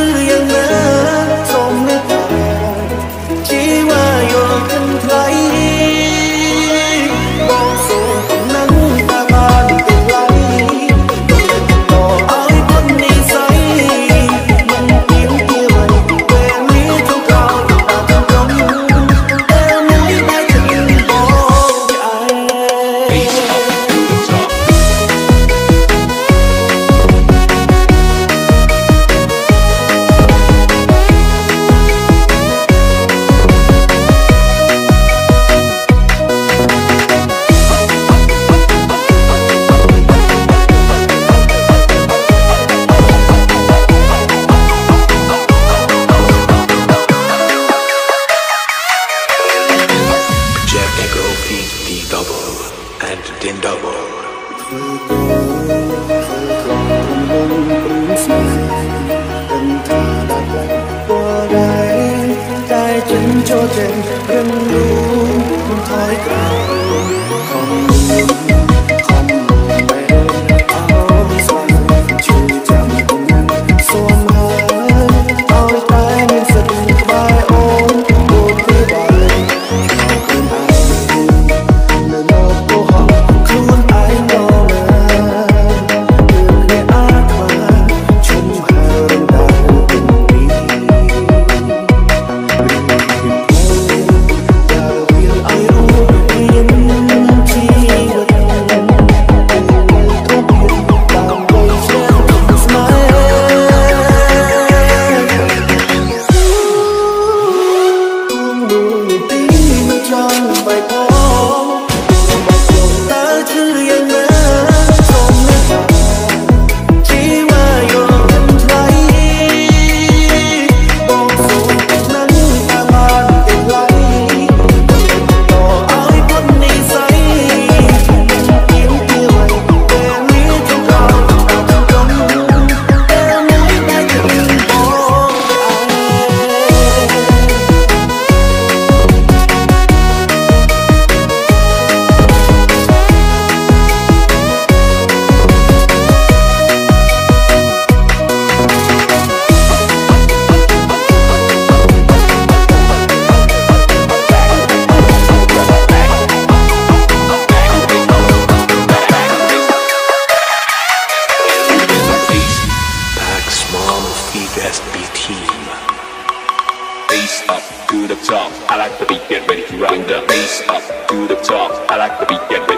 hallelujah. Beat the double and then double. Tình thơ đã qua đây, tay chân cho trên top. I like the beat, get ready to rock the bass up to the top. I like the beat, get